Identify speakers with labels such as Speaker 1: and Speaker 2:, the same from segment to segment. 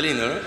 Speaker 1: Kaliner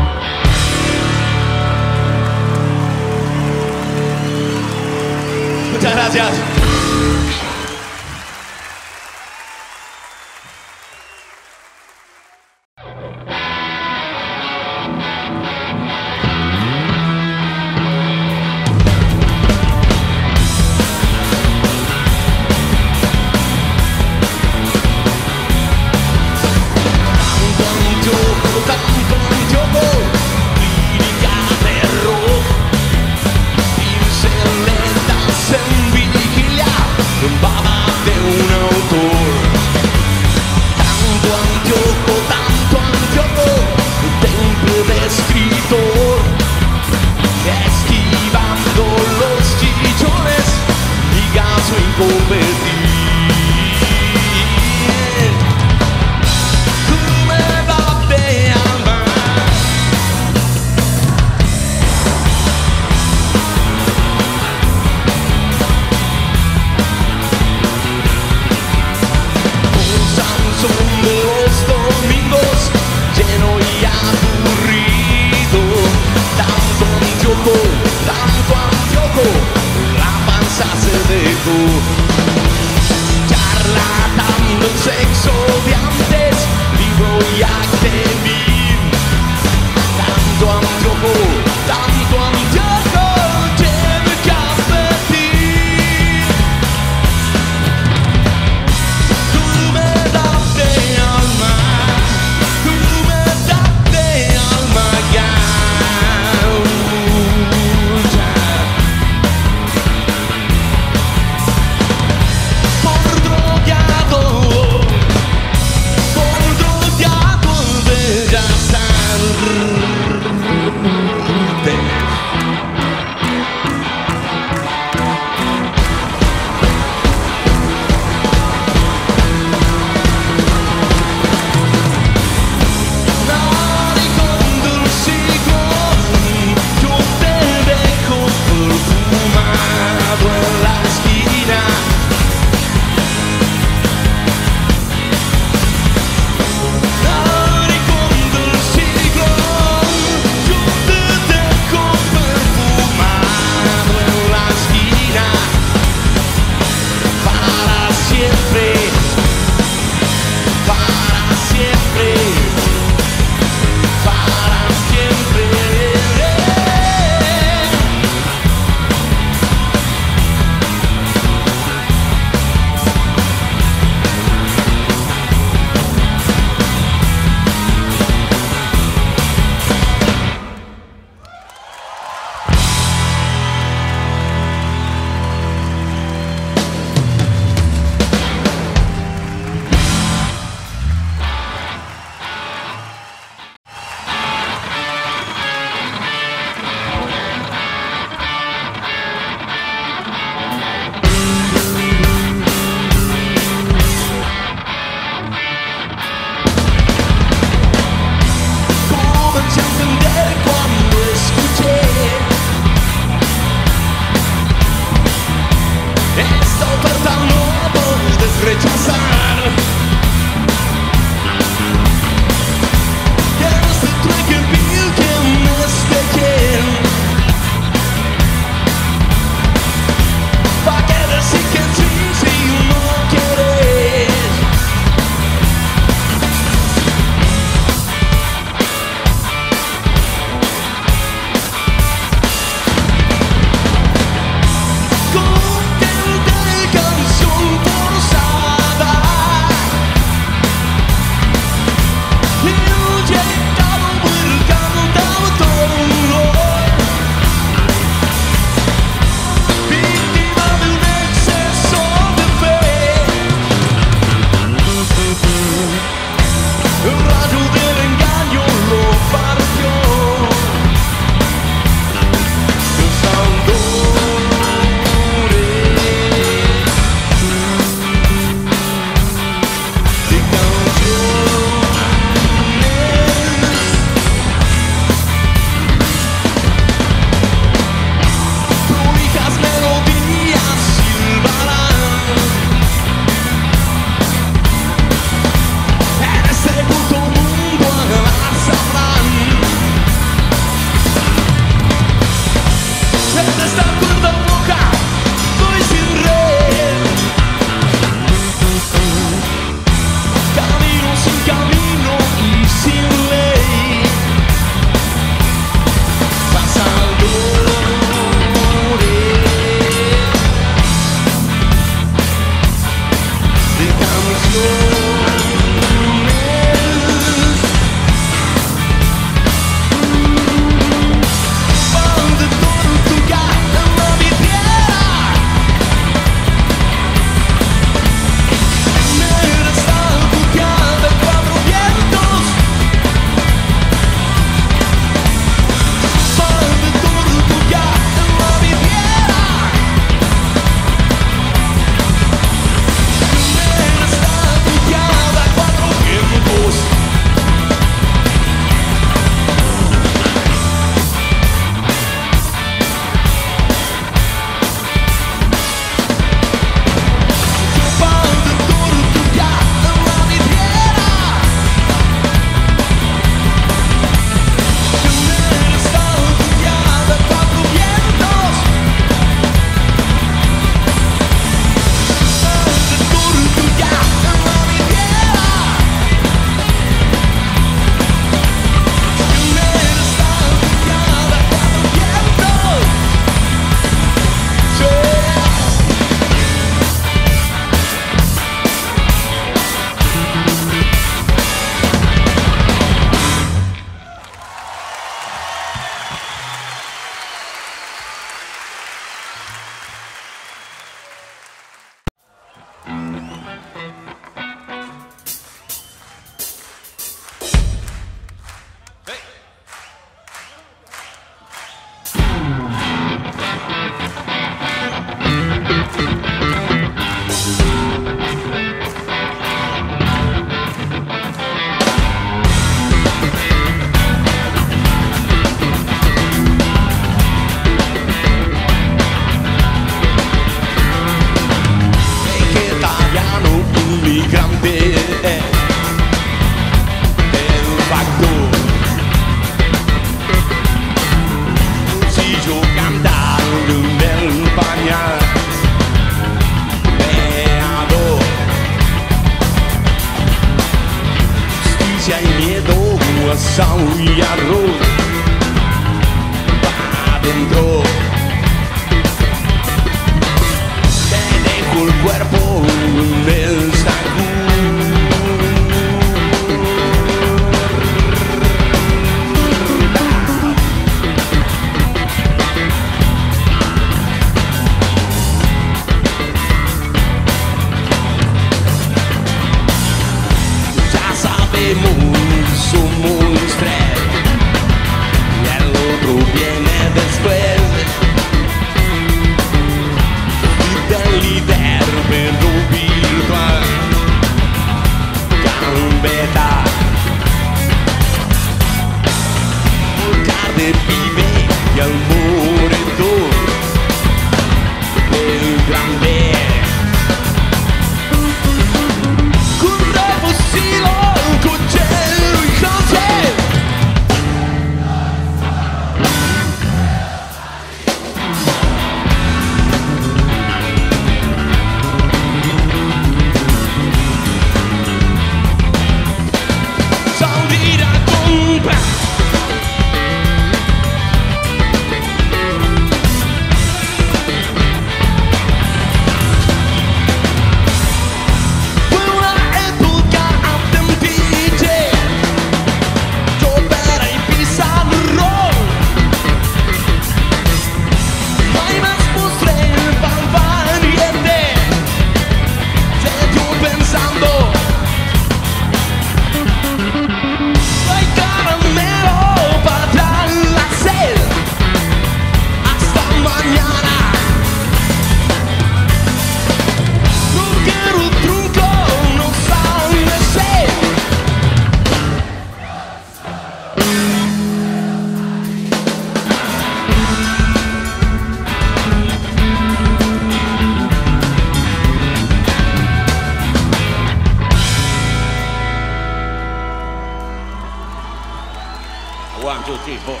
Speaker 1: two, three, four.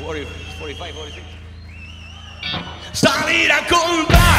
Speaker 1: 40, 45, 46.
Speaker 2: Salir a comprar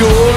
Speaker 1: sure.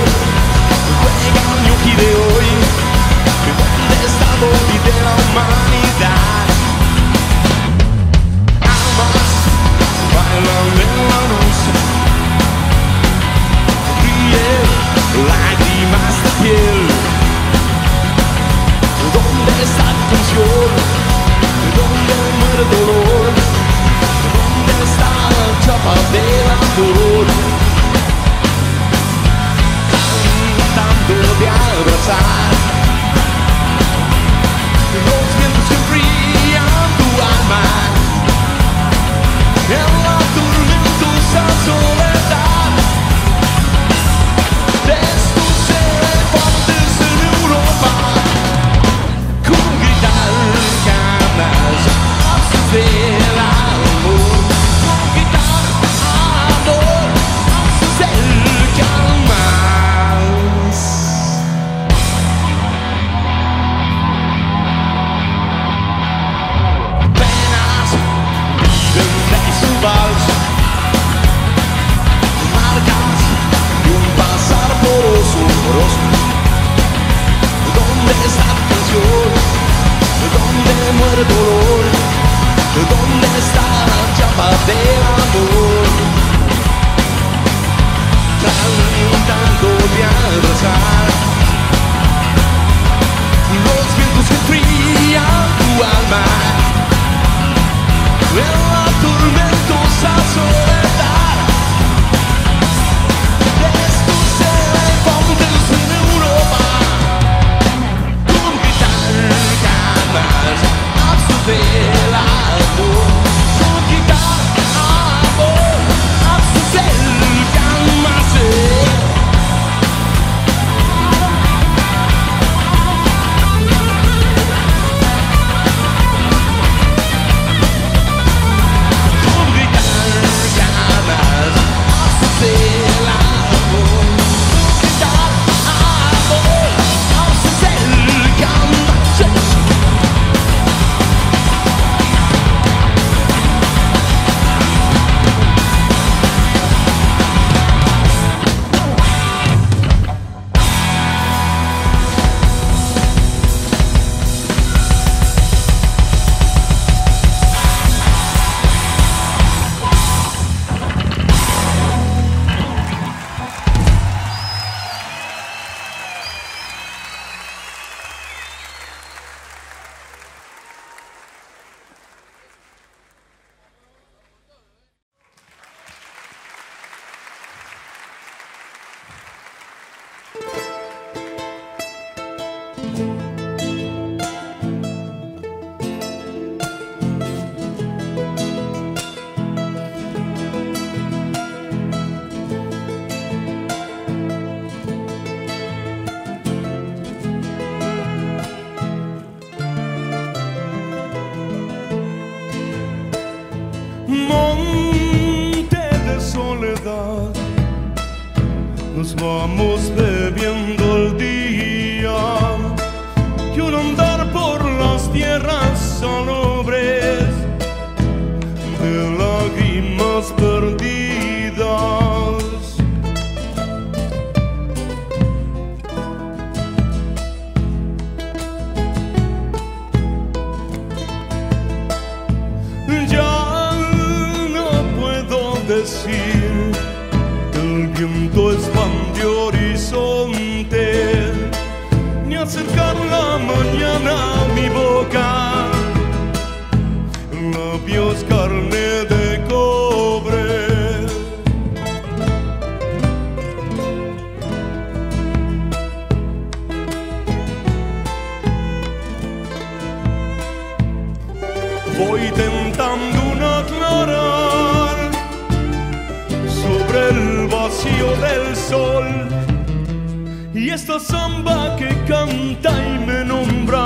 Speaker 1: Voy tentando un aclarar sobre el vacío del sol. Y esta samba que canta y me nombra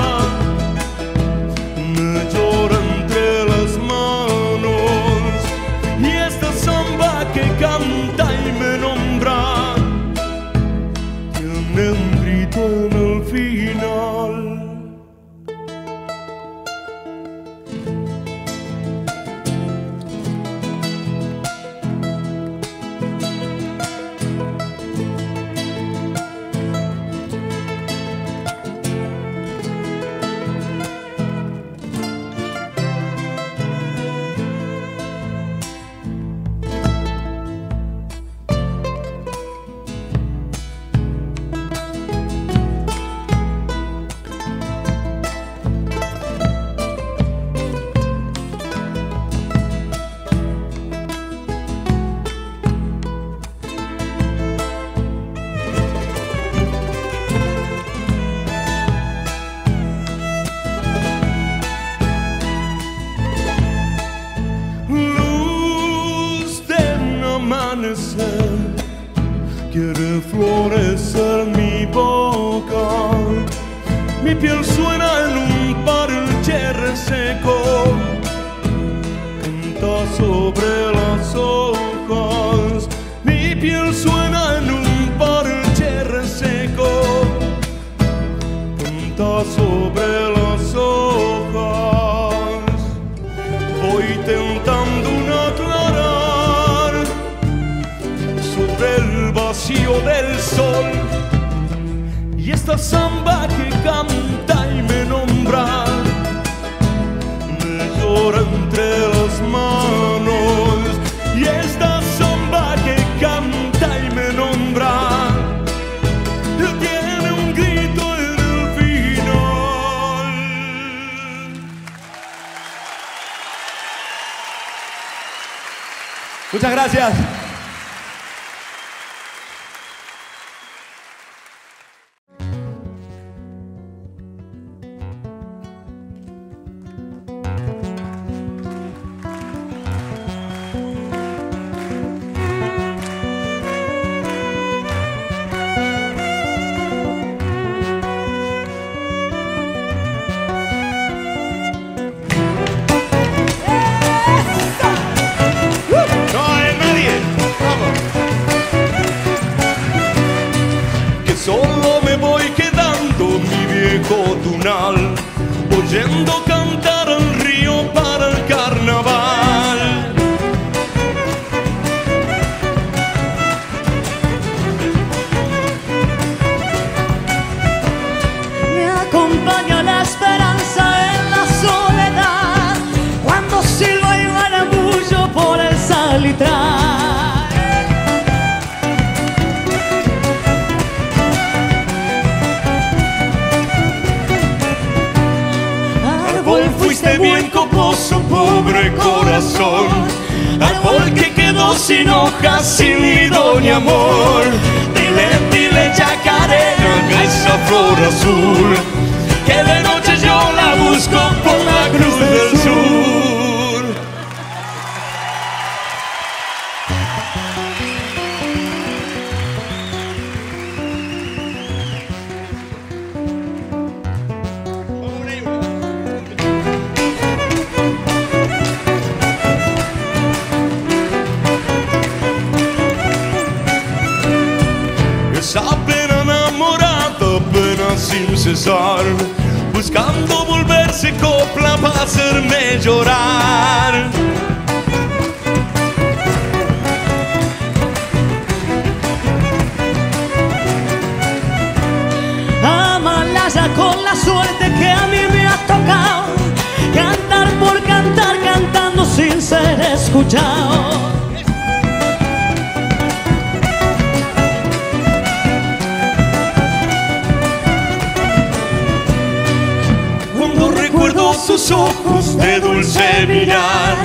Speaker 1: mirar,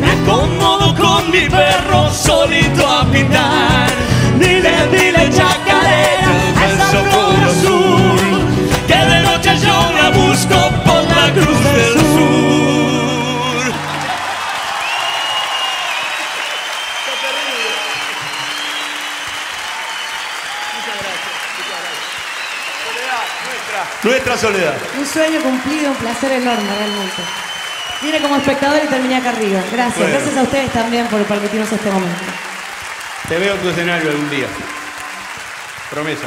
Speaker 1: me acomodo con mi perro solito a pintar. Dile, dile, chacarera, a esa flor azul, que de noche yo la busco por la cruz del sur. Nuestra soledad.
Speaker 3: Un sueño cumplido, un placer enorme realmente. Vine como espectador y terminé acá arriba. Gracias,
Speaker 1: Bueno.
Speaker 3: gracias a ustedes también por permitirnos este momento.
Speaker 1: Te veo en tu escenario algún día. Promesa.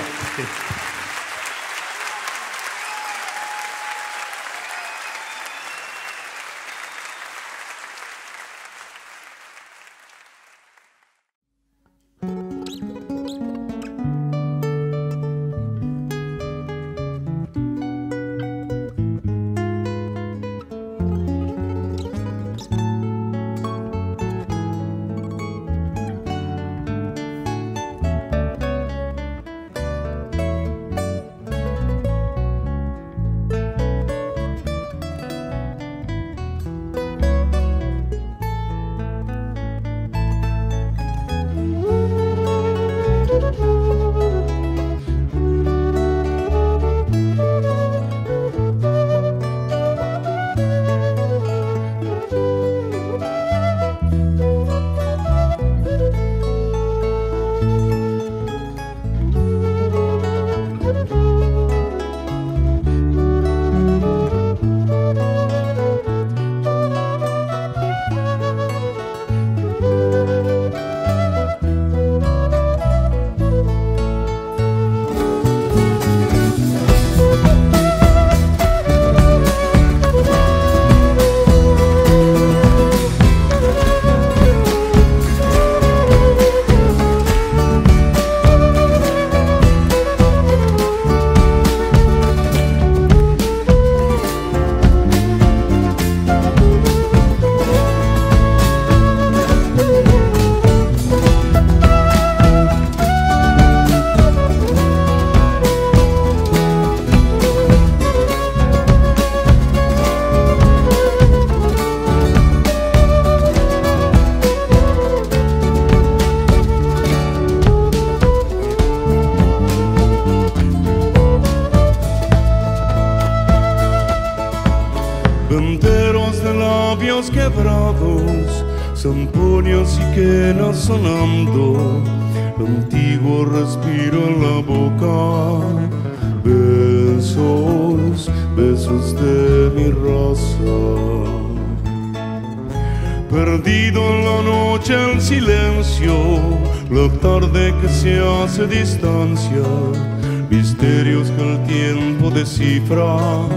Speaker 1: son puños y que no respiro en la boca. Besos, besos de mi raza. Perdido en la noche en silencio, la tarde que se hace distancia, misterios que el tiempo descifra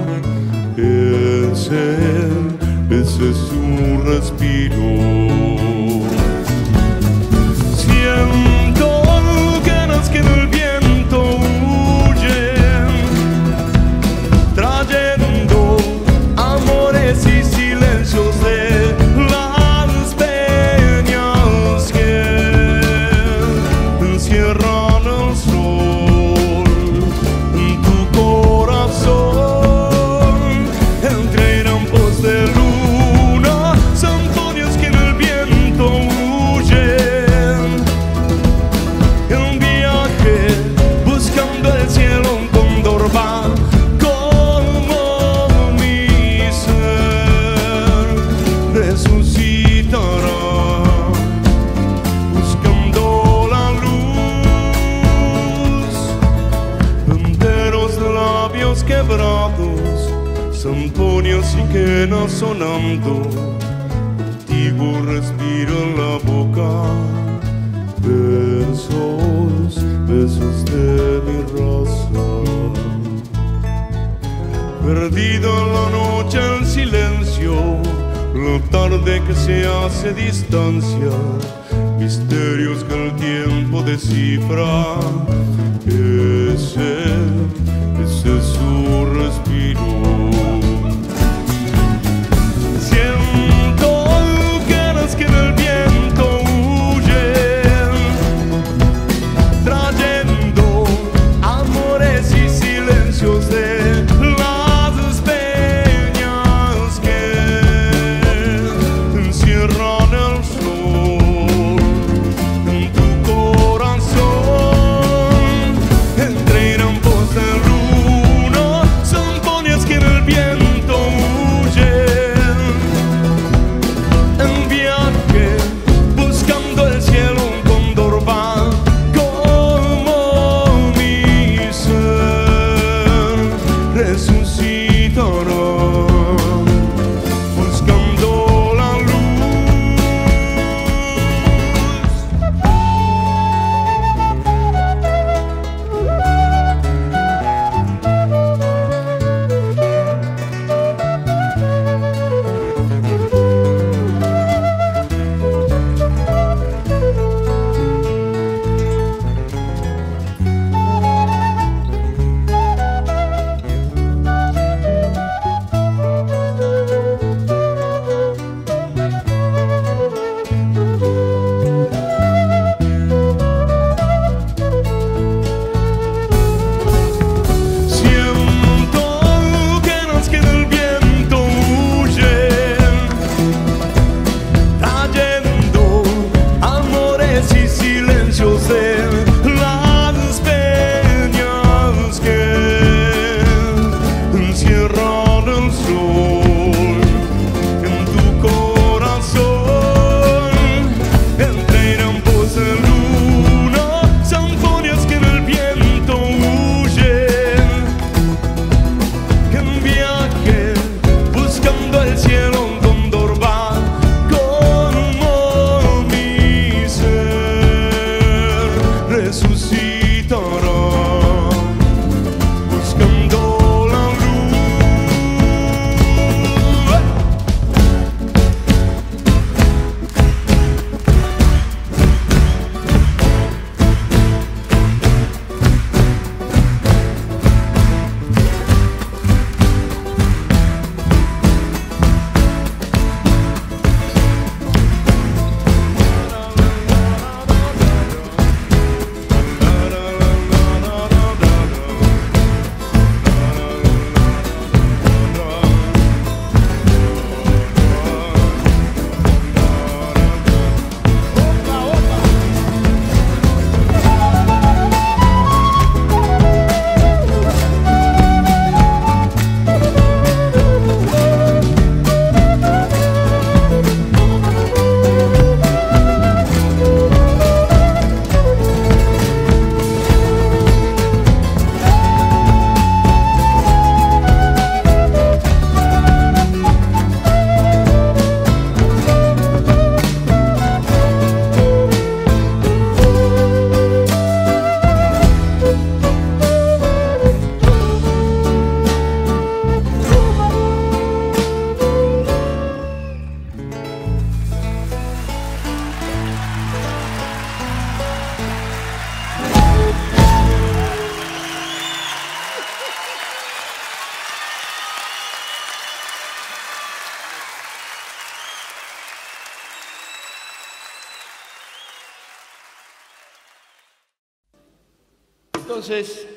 Speaker 1: Entonces,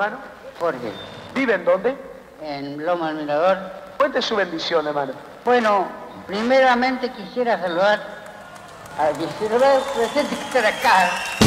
Speaker 4: hermano?
Speaker 5: Jorge,
Speaker 4: ¿Vive en dónde?
Speaker 5: en Loma del Mirador.
Speaker 4: Cuente su bendición, hermano.
Speaker 5: Bueno, primeramente quisiera saludar al distribuidor presente que está acá.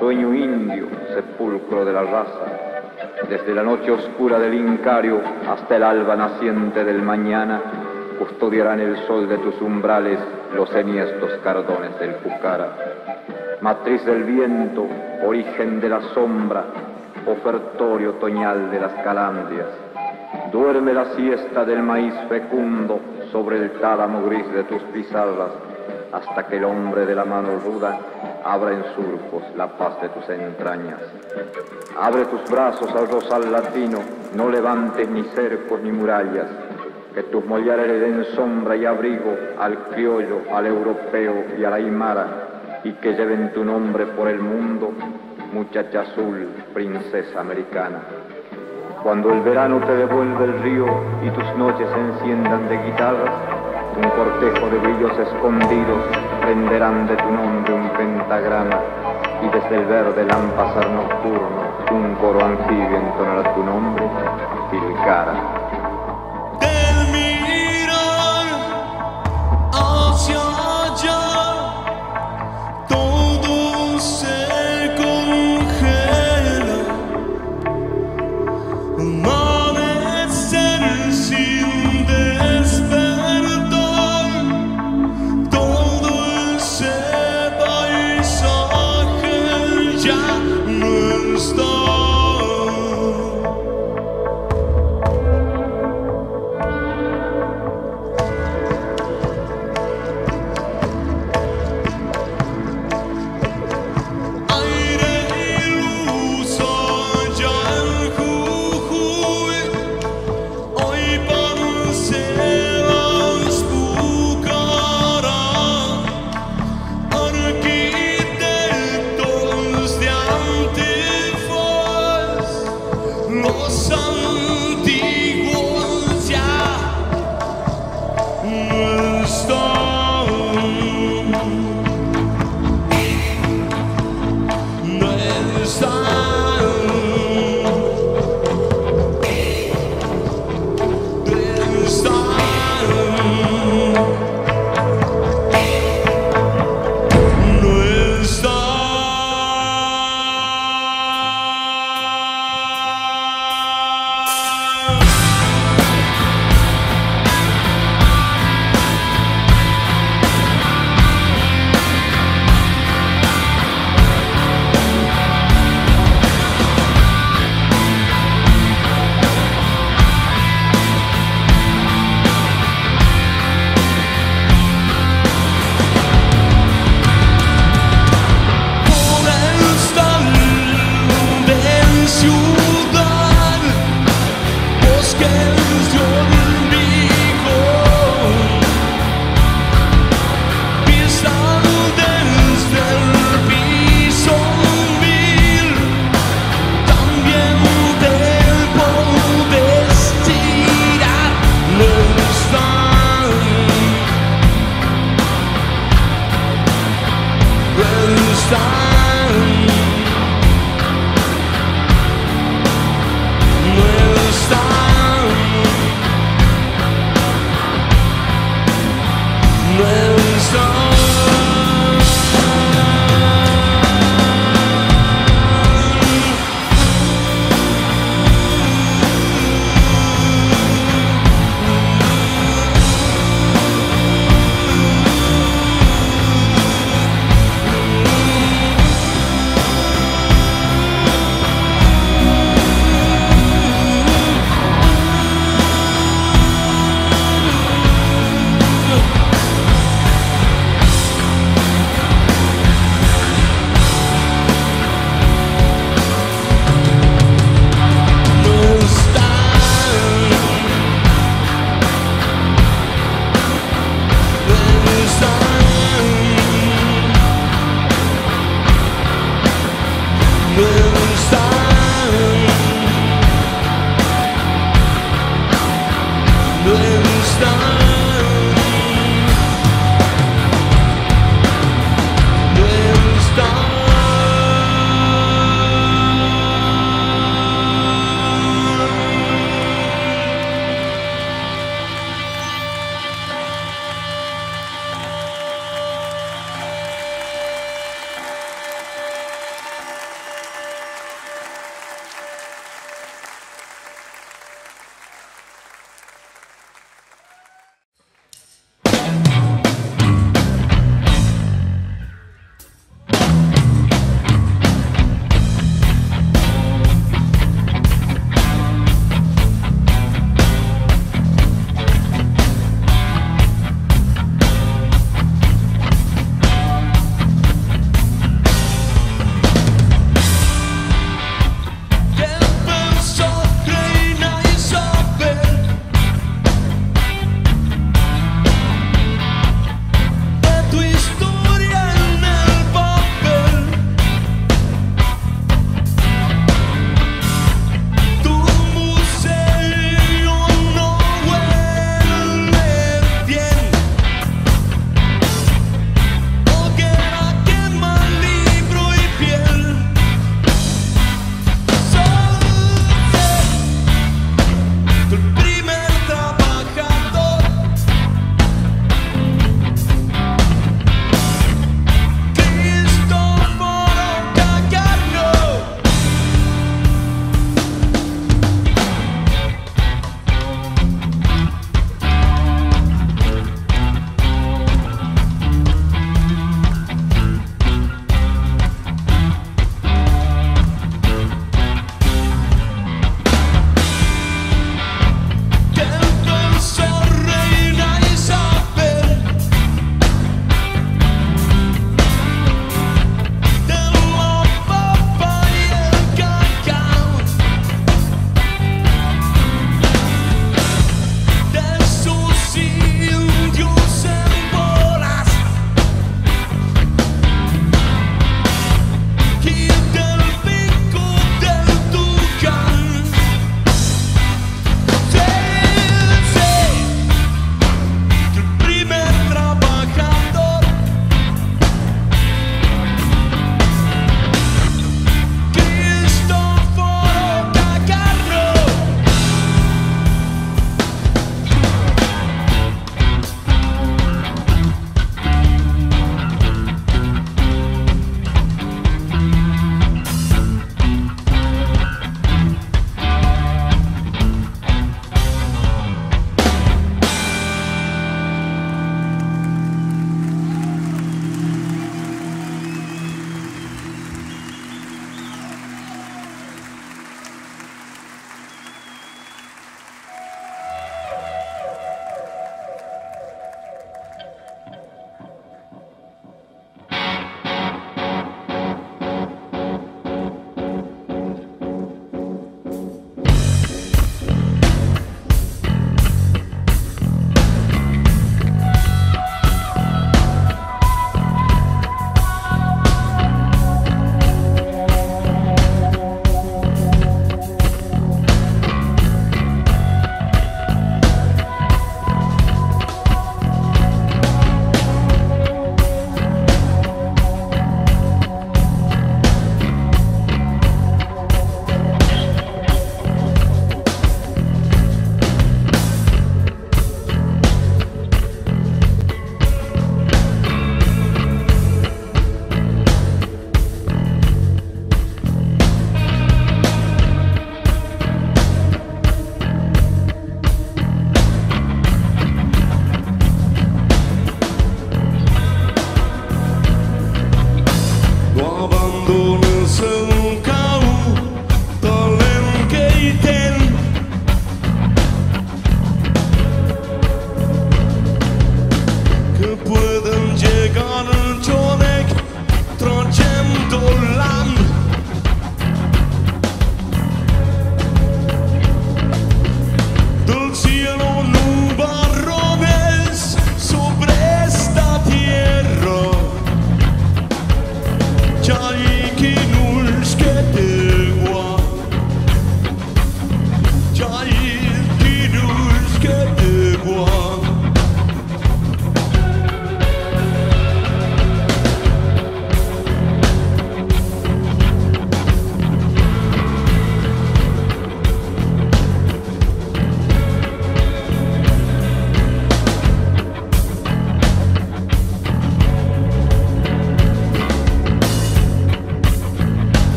Speaker 1: Sueño
Speaker 6: indio, sepulcro de la raza. Desde la noche oscura del Incario hasta el alba naciente del mañana, custodiarán el sol de tus umbrales los enhiestos cardones del Pucara. Matriz del viento, origen de la sombra, ofertorio otoñal de las calandrias. Duerme la siesta del maíz fecundo sobre el tálamo gris de tus pisadas, hasta que el hombre de la mano ruda abra en surcos la paz de tus entrañas. Abre tus brazos al rosal latino, no levantes ni cercos ni murallas, que tus mollares le den sombra y abrigo al criollo, al europeo y a la aymara, y que lleven tu nombre por el mundo, muchacha azul, princesa americana. Cuando el verano te devuelve el río y tus noches se enciendan de guitarras, un cortejo de brillos escondidos prenderán de tu nombre un pentagrama y desde el verde lámpasar nocturno un coro anfibio entonará tu nombre, Tilcara.
Speaker 1: Del mirar hacia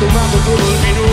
Speaker 1: tomando todo el vino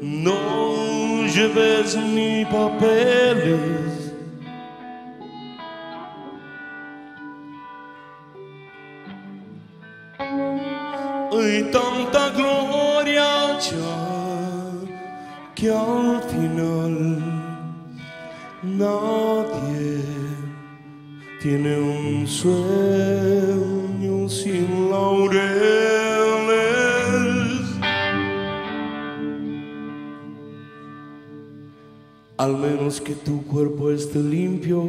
Speaker 1: No lleves ni papeles. Hay tanta gloria ya que al final nadie tiene un sueño Al menos que tu cuerpo esté limpio.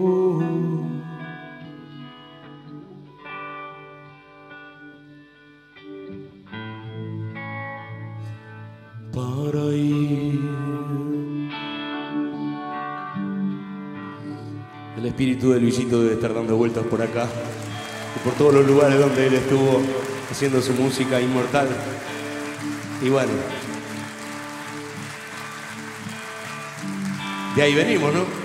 Speaker 1: para ir. El espíritu de Luisito debe estar dando vueltas por acá y por todos los lugares donde él estuvo haciendo su música inmortal. Y bueno, de ahí venimos, ¿no?